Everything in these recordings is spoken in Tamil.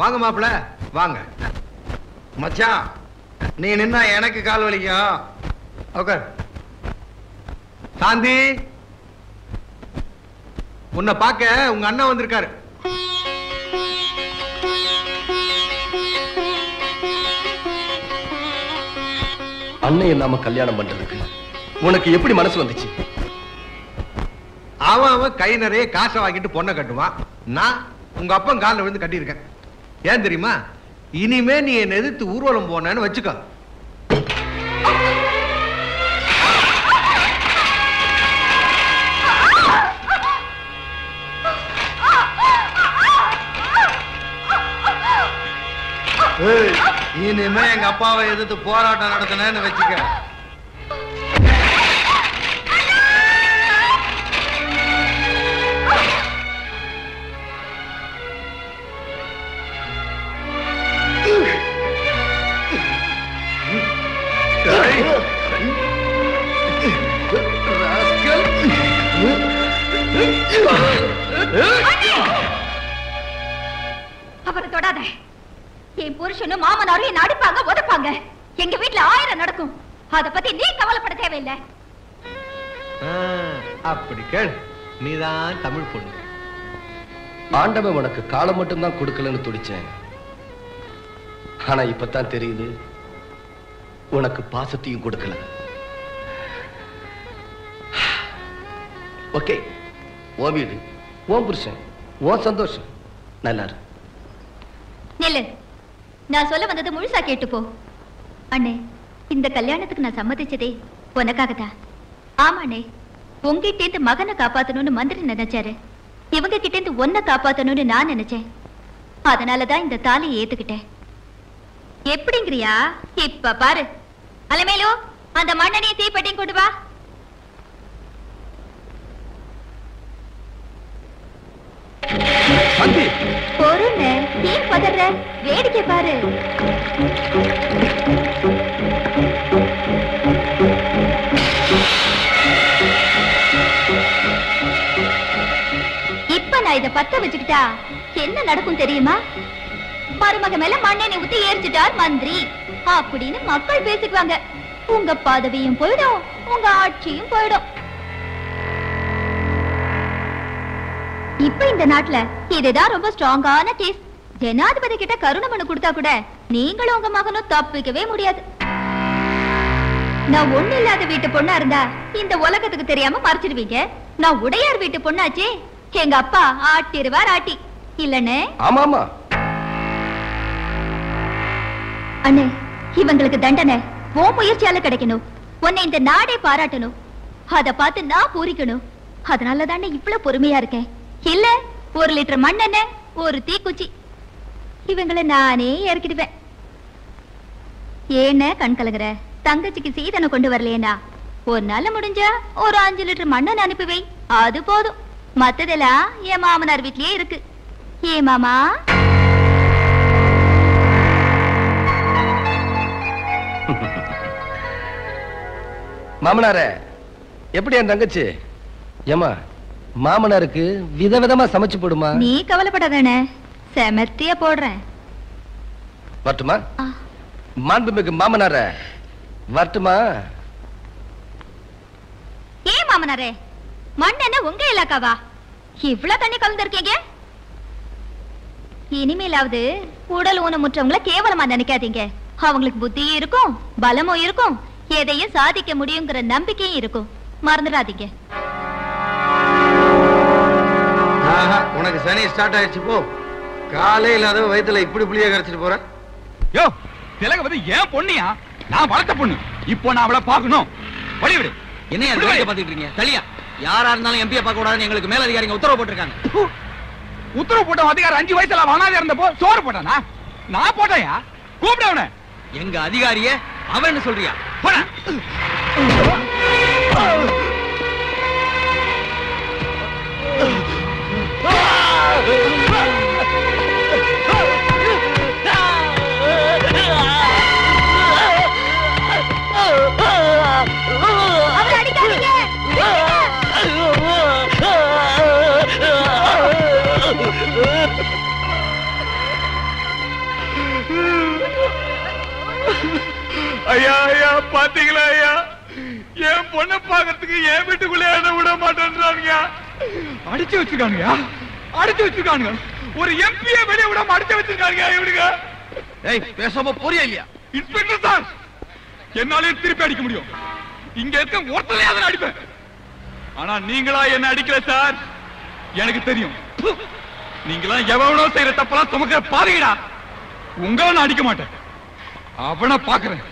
வாங்க மாப்பிள. வாங்க. மச்சான் நீ நின்னா எனக்கு கால் வலிக்கும். ஓகே சாந்தி. உன்னை பார்க்க உங்க அண்ணன் வந்திருக்காரு. அண்ணன் இல்லாம கல்யாணம் பண்றதுக்கு உனக்கு எப்படி மனசு வந்துச்சு? அவன் அவன் கை நிறைய காசை வாங்கிட்டு பொண்ணை கட்டுவான். நான் உங்க அப்பன் காலில் விழுந்து கட்டியிருக்கேன். ஏன் தெரியுமா? இனிமே நீ என்னை எதிர்த்து ஊர்வலம் போனேன்னு வச்சுக்கோ. இனிமே எங்க அப்பாவை எதிர்த்து போராட்டம் நடத்தினேன்னு வச்சுக்க. புருஷனும் மாமனாரும் என்ன அடிப்பாங்க உதப்பாங்க. எங்க வீட்ல ஆயிரம் நடக்கும். அத பத்தி நீ கவலைப்பட தேவையில்லை. அப்படி கேள். நீதான் தமிழ் பொண்ணு. ஆண்டவன் உனக்கு காலம் மட்டும்தான் கொடுக்கலன்னு துடிச்சேன். ஆனா இப்பதான் தெரியுது உனக்கு பாசத்தையும் கொடுக்கல. ஓகே ஓ வீடு ஓ புருஷன் ஓ சந்தோஷம். நல்லா இரு. நான் சொல்ல வந்தது முழுசா கேட்டு போ. அண்ணே இந்த கல்யாணத்துக்கு நான் சம்மதிச்சதே உனக்காகத்தான். ஆமாண்ணே உங்ககிட்ட இருந்து மகனை காப்பாத்தணும்னு மந்திரி நினைச்சாரு. இவங்க கிட்ட இருந்து ஒன்ன காப்பாத்தணும்னு நான் நினைச்சேன். அதனாலதான் இந்த தாலியை ஏத்துக்கிட்டேன். எப்படிங்கிறியா? இப்ப பாரு. அலமேலு அந்த மண்ணனையும் தீப்பெட்டியும் கொண்டு வா. ஏன் பதற? வேடிக்கை பாரு. இப்ப நான் இத பத்த வச்சுக்கிட்டா என்ன நடக்கும் தெரியுமா? மருமக மேல மண்ணெண்ணை ஊத்தி எரிச்சிட்டார் மந்திரி. அப்படின்னு மக்கள் பேசிக்குவாங்க. உங்க பதவியும் போயிடும் உங்க ஆட்சியும் போயிடும். இப்ப இந்த நாட்டுல இதுதான் ரொம்ப ஸ்ட்ராங்கான கேஸ் ஜனாதிபதி கிட்ட கருணை மனு கொடுத்தா கூட நீங்களும் உங்க மகனும் தப்பிக்கவே முடியாது. நான் ஒண்ணு இல்லாத வீட்டு பொண்ணா இருந்தா இந்த உலகத்துக்கு தெரியாம மறைச்சிடுவீங்க. நான் உடையார் வீட்டு பொண்ணாச்சே. எங்க அப்பா ஆட்டிருவார் ஆட்டி. இல்லன்னு ஆமா ஆமா அண்ணே இவங்களுக்கு தண்டனை. ஓ முயற்சியால கிடைக்கணும். உன்னை இந்த நாடே பாராட்டணும். அத பார்த்து நான் பூரிக்கணும். அதனால தானே இவ்வளவு பொறுமையா இருக்கேன். இல்ல ஒரு லிட்டர் மண்ணெண்ணெய் ஒரு தீக்குச்சி. இவங்களை நானே இறக்கிடுவேன் ஏன கண் கலங்குற? தங்கச்சிக்கு சீதனை கொண்டு வரலையேனா ஒரு நாள் முடிஞ்சா ஒரு அஞ்சு லிட்டர் மண்ணெண்ணெய் அனுப்பி வை அது போதும். மத்ததெல்லாம் என் மாமனார் வீட்லயே இருக்கு. ஏ மாமா? மாமனாரே எப்படி என் தங்கச்சி? ஏமா மாமனாருக்கு விதவிதமா சமைச்சு போடுமா? நீ கவலைப்படாதானே செமத்தியா போடுறேன். வரட்டுமா? ஆ. மாண்புமிகு மாமனார வரட்டுமா? ஏன் மாமனாரே? மண் என்ன உங்க இலாக்காவா? இவ்ளோ தண்ணி கலந்துருக்கீங்க? இனிமேலாவது உடல் ஊனமுற்றவங்கள கேவலமா நினைக்காதீங்க. அவங்களுக்கு புத்தியும் இருக்கும் பலமும் இருக்கும் எதையும் சாதிக்க முடியுங்கிற நம்பிக்கையும் இருக்கும். மறந்துடாதீங்க. உனக்கு சனி ஸ்டார்ட் ஆயிடுச்சு போ. காலையில அதை வயித்துல இப்படி புளிய கரைச்சிட்டு போற? யோ திலகவதி ஏன் பொண்ணியா? நான் வளர்த்த பொண்ணு. இப்போ நான் அவளை பார்க்கணும். வழி விடு. என்னையா விடு, வேடிக்கை விடு. பார்த்துட்டு இருக்கீங்க? தலியா யாரா இருந்தாலும் எம்பியை பார்க்க கூடாதுன்னு எங்களுக்கு மேலதிகாரிங்க உத்தரவு போட்டிருக்காங்க. உத்தரவு போட்ட அதிகாரி அஞ்சு வயசுல வனாத இருந்தப்போ சோறு போட்டானா? நான் போட்டேயா? கூப்பிட அவனை. எங்க அதிகாரிய அவன்னு சொல்றியா? போடா. பாத்தீங்களா ஐயா? என் பொண்ணை பாக்கிறதுக்கு என் வீட்டுக்குள்ளே என்ன விட மாட்டேன்றானுங்க. அடிச்சு வச்சிருக்கானுங்க அடிச்சு வச்சிருக்கானுங்க ஒரு எம்பியை வெளியே விடாம அடிச்சு வச்சிருக்கானுங்க இவனுங்க. ஏய் பேசாம போறியா இல்லையா? இன்ஸ்பெக்டர் சார் என்னாலே திருப்பி அடிக்க முடியும். இங்க இருக்க ஒருத்தலையாவது அடிப்பேன். ஆனா நீங்களா என்ன அடிக்கல சார் எனக்கு தெரியும். நீங்களா எவனோ செய்யற தப்பெல்லாம் சுமக்கிற பாருங்கடா உங்களை நான் அடிக்க மாட்டேன். அவனை பாக்குறேன்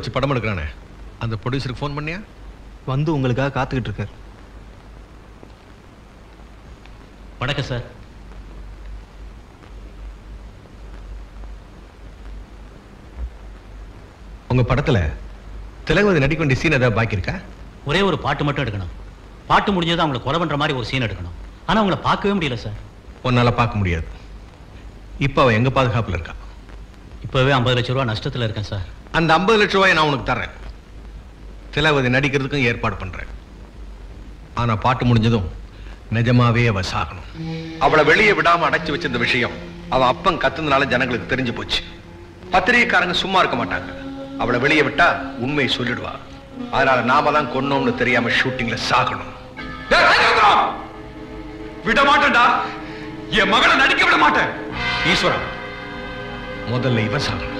வச்சு படம் எடுக்கிறானே. அந்த ப்ரொடியூசருக்கு ஃபோன் பண்ணியா? வந்து உங்களுக்காக காத்துக்கிட்டு இருக்கார் வணக்கம் சார் உங்க படத்துல திலகவதி நடிக்க வேண்டிய சீன் ஏதாவது பாக்கி இருக்கா? ஒரே ஒரு பாட்டு மட்டும் எடுக்கணும். பாட்டு முடிஞ்சது அவங்களை கொலை பண்ற மாதிரி ஒரு சீன் எடுக்கணும். ஆனா அவங்கள பார்க்கவே முடியல சார் உன்னால பார்க்க முடியாது. இப்ப அவ எங்க பாதுகாப்புல இருக்கா? இப்பவே ஐம்பது லட்சம் ரூபா நஷ்டத்துல இருக்கேன் சார் அந்த ஐம்பது லட்ச ரூபாயை நான் உனக்கு தர்றேன். திலவதி நடிக்கிறதுக்கும் ஏற்பாடு பண்றேன். ஆனா பாட்டு முடிஞ்சதும் நிஜமாவே அவ சாகணும். அவளை வெளியே விடாம அடைச்சு வச்சிருந்த விஷயம் அவ அப்பன் கத்துனதுனால ஜனங்களுக்கு தெரிஞ்சு போச்சு. பத்திரிகைக்காரங்க சும்மா இருக்க மாட்டாங்க. அவளை வெளியே விட்டா உண்மையை சொல்லிடுவா. அதனால நாம தான் கொன்னோம்னு தெரியாம ஷூட்டிங்ல சாகணும். விட மாட்டேன்டா. என் மகளை நடிக்க விட மாட்டேன். ஈஸ்வரன் முதல்ல இவன் சாகணும்.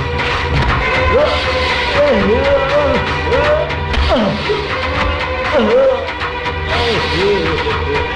Oh, yeah.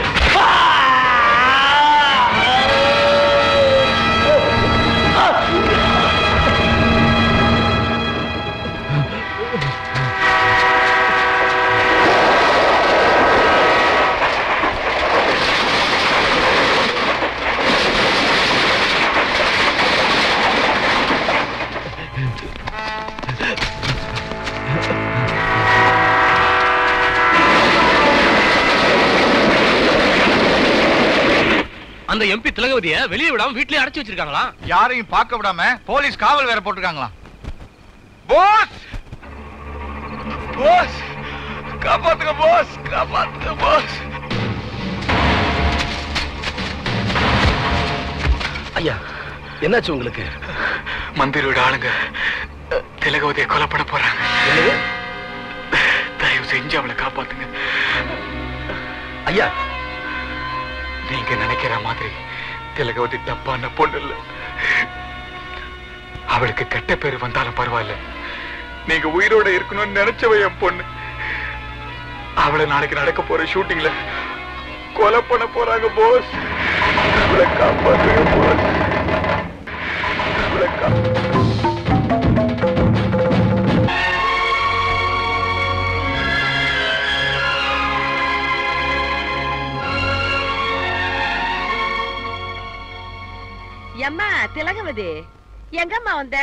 அந்த எம்பி திலகவதிய வெளியே விடாம வீட்லயே அடைச்சு வச்சிருக்காங்களா? யாரையும் பார்க்க விடாம போலீஸ் காவல் வேற போட்டிருக்காங்களா? போஸ் போஸ் காப்பாத்துங்க போஸ் காப்பாத்துங்க போஸ் ஐயா என்னாச்சு உங்களுக்கு? மந்திரோட ஆளுங்க திலகவதியை கொலை பண்ண போறாங்க தயவு செஞ்சு அவளை காப்பாத்துங்க. ஐயா நீங்க நினைக்கிற மாதிரி திலகவதி தப்பான பொண்ணு இல்ல. அவளுக்கு கெட்ட பேர் வந்தாலும் பரவாயில்ல. நீங்க உயிரோட இருக்கணும்னு நினைச்சவ என் பொண்ணு. அவளை நாளைக்கு நடக்க போற ஷூட்டிங்ல கொலை பண்ண போறாங்க போஸ் அவளை காப்பாத்துங்க போஸ் அவளை எம்மா திலகவதி. எங்கம்மா வந்த?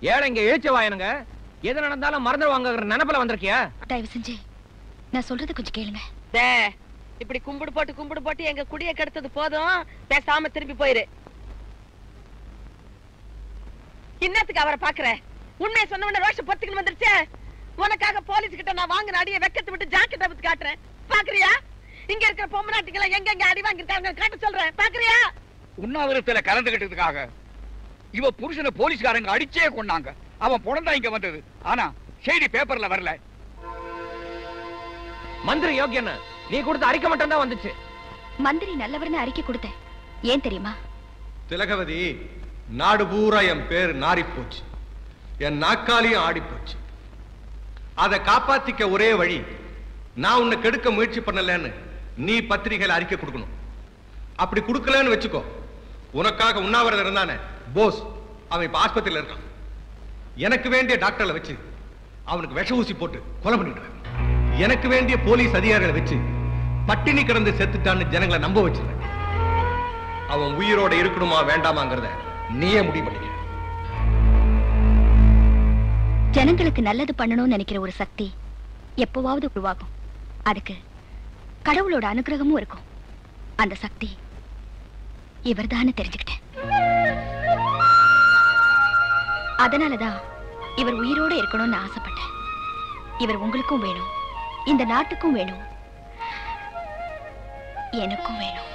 ஏழை இங்க எழுச்ச வாயனுங்க? எது நடந்தாலும் மறந்துடுவாங்கங்கிற நினைப்புல வந்திருக்கியா? தயவு செஞ்சு நான் சொல்றது கொஞ்சம் கேளுங்க. டே இப்படி கும்பிடு போட்டு கும்பிடு போட்டு எங்க குடிய கெடுத்தது போதும். பேசாம திரும்பி போயிரு. இன்னத்துக்கு அவரை பாக்குற? உண்மையை சொன்ன உடனே ரோஷம் பொத்துக்கின்னு வந்துருச்சே. உனக்காக போலீஸ் கிட்ட நான் வாங்கின அடியை வெக்கத்தை விட்டு ஜாக்கெட்டை விட்டு காட்டுறேன். பாக்குறியா? இங்க இருக்கிற பொம்மநாட்டுகளை எங்க எங்க அடி வாங்கிருக்காங்க காட்ட சொல்றேன். பாக்குறியா? உண்ணாவிரத்துல கலந்துகிட்டதுக்காக. இவ புருஷனை போலீஸ்காரங்க அடிச்சே கொண்டாங்க அவன் புணந்தா இங்க வந்தது. ஆனா செய்தி பேப்பர்ல வரல. மந்திரி யோக்கியன்னு நீ கொடுத்த அறிக்கை மட்டும் தான் வந்துச்சு. மந்திரி நல்லவர்னு அறிக்கை கொடுத்தேன். ஏன் தெரியுமா? திலகவதி நாடு பூரா என் பேர் நாரி போச்சு என் நாக்காலியும் ஆடி போச்சு அதை காப்பாத்திக்க ஒரே வழி நான் உன்னை கெடுக்க முயற்சி பண்ணலன்னு நீ பத்திரிகையில அறிக்கை கொடுக்கணும். அப்படி கொடுக்கலன்னு வச்சுக்கோ. உனக்காக உண்ணாவிரதம் இருந்தானே? போஸ். அவன் இப்ப ஆஸ்பத்திரியில இருக்கான். எனக்கு வேண்டிய டாக்டர்ல வச்சு அவனுக்கு விஷ ஊசி போட்டு கொலை பண்ணிடுவேன் எனக்கு வேண்டிய போலீஸ் அதிகாரிகளை வச்சு பட்டினி கிடந்து செத்துட்டான்னு ஜனங்களை நம்ப வச்சிருவேன் அவன் உயிரோட இருக்கணுமா வேண்டாமாங்கிறத நீயே முடிவு பண்ணிக்க. ஜனங்களுக்கு நல்லது பண்ணணும்னு நினைக்கிற ஒரு சக்தி எப்பவாவது உருவாகும். அதுக்கு கடவுளோட அனுகிரகமும் இருக்கும். அந்த சக்தி இவர்தான்னு தெரிஞ்சுக்கிட்டேன். அதனாலதான் இவர் உயிரோட இருக்கணும்னு ஆசைப்பட்டேன். இவர் உங்களுக்கும் வேணும். இந்த நாட்டுக்கும் வேணும். எனக்கும் வேணும்.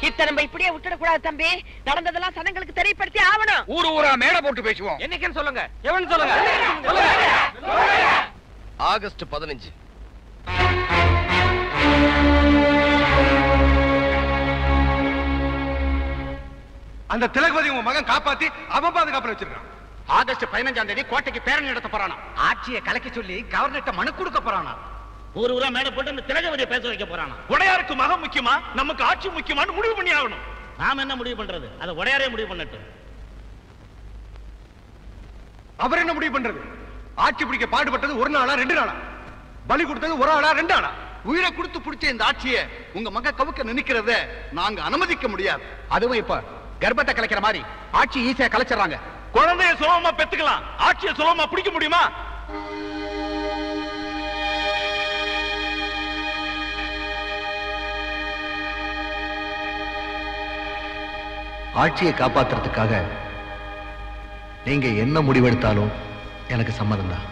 இத்த நம்ம இப்படியே விட்டுடக்கூடாது தம்பி. நடந்ததெல்லாம் சனங்களுக்கு தெரியப்படுத்தி ஆகணும். ஊரு ஊரா மேடை போட்டு பேசுவோம். என்னைக்குன்னு சொல்லுங்க. எவன் சொல்லுங்க? ஆகஸ்ட் பதினஞ்சு. அந்த திலகவதி உங்க மகன் காப்பாத்தி அவன் பாதுகாப்புல வச்சிருக்கான் ஆகஸ்ட் பதினஞ்சாம் தேதி கோட்டைக்கு பேரணி நடத்த போறானா ஆட்சியை கலைக்க சொல்லி கவர்னர்ட்ட மனு கொடுக்க போறானா ஊர் ஊரா மேடை போட்டு அந்த திலகவதியை பேச வைக்க போறானா உடையாருக்கு மகம் முக்கியமா? நமக்கு ஆட்சி முக்கியமான்னு முடிவு பண்ணி ஆகணும். நாம என்ன முடிவு பண்றது? அதை உடையாரே முடிவு பண்ணட்டும். அவர் என்ன முடிவு பண்றது? ஆட்சி பிடிக்க பாடுபட்டது ஒரு நாளா ரெண்டு நாளா? பலி கொடுத்தது ஒரு ஆளா ரெண்டு ஆளா? உயிரை கொடுத்து பிடிச்ச இந்த ஆட்சியை உங்க மக கவுக்க நினைக்கிறத நாங்க அனுமதிக்க முடியாது. அதுவும் இப்ப கர்ப்பத்தை கலைக்கிற மாதிரி ஆட்சி ஈஸியா கலைச்சிடறாங்க. குழந்தைய சுலபமா பெத்துக்கலாம். ஆட்சியை சுலபமா பிடிக்க முடியுமா? ஆட்சியை காப்பாத்துறதுக்காக நீங்க என்ன முடிவெடுத்தாலும் எனக்கு சம்மதம் தான்